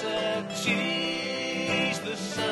incapacities. The same.